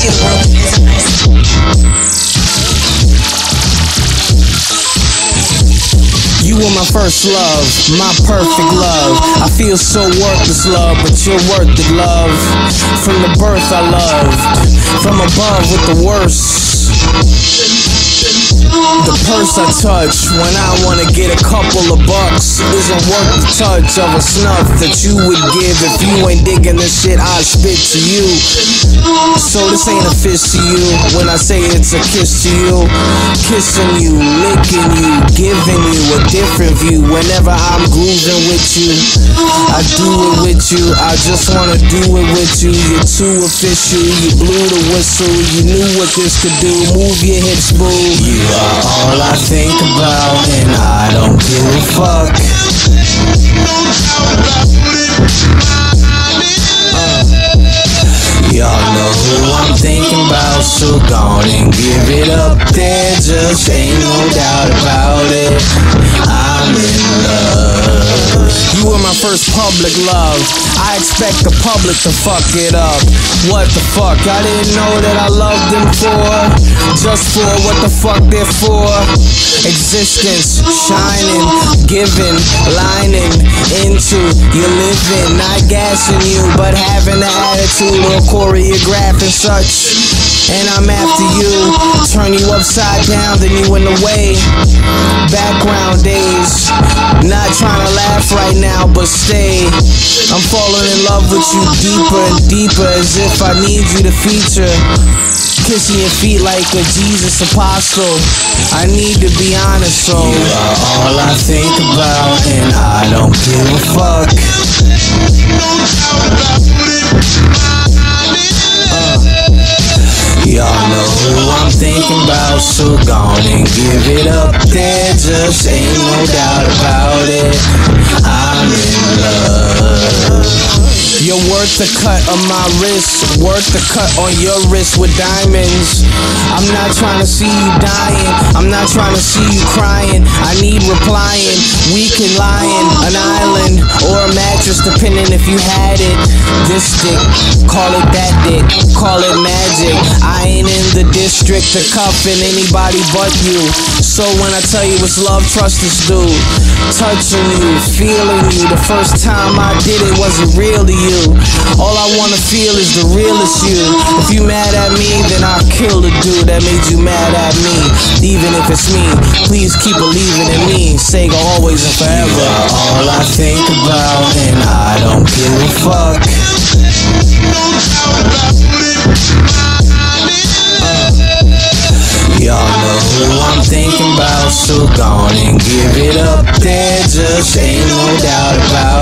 You were my first love, my perfect love. I feel so worthless, love, but you're worth it, love. From the birth I loved, from above with the worst. The purse I touch when I wanna get a couple of bucks isn't worth the touch of a snuff that you would give if you ain't digging the shit I spit to you. So this ain't a fist to you when I say it's a kiss to you. Kissing you, licking you, giving you different view whenever I'm grooving with you. I do it with you, I just wanna do it with you. You're too official, you blew the whistle, you knew what this could do. Move your hips, boo. You are all I think about, and I don't give a fuck. Uh, y'all know who I'm thinking about, so gone and give it up there. Just ain't no doubt about it. I'm in love. You my first public love. I expect the public to fuck it up. What the fuck? I didn't know that I loved them for. Just for what the fuck they're for. Existence, shining, giving, lining into your living. Not gassing you, but having the attitude or choreograph and such. And I'm after you, turn you upside down, then you in the way. Background days, not trying to laugh right now, but stay. I'm falling in love with you deeper and deeper, as if I need you to feature. Kissing your feet like a Jesus apostle. I need to be honest, so you are all I think about, and I don't give a fuck. Know who I'm thinking about, so gone and give it up there. Just ain't no doubt about it. I'm in love. You're worth the cut of my wrist, worth the cut on your wrist with diamonds. I'm not trying to see you dying, I'm not trying to see you crying. I need replying, weak and lying, an island or a mattress, depending if you had it. This dick, call it that dick, call it magic. I ain't in the district to cuffing anybody but you. So when I tell you it's love, trust this dude. Touching you, feeling you. The first time I did it wasn't real to you. All I wanna feel is the realest you. If you mad at me, then I'll kill the dude that made you mad at me. Even if it's me, please keep believing in me. Sega always and forever. All I think about, and I don't give a fuck. Uh, y'all know who I'm thinking about, so gone and give it up there. Just ain't no doubt about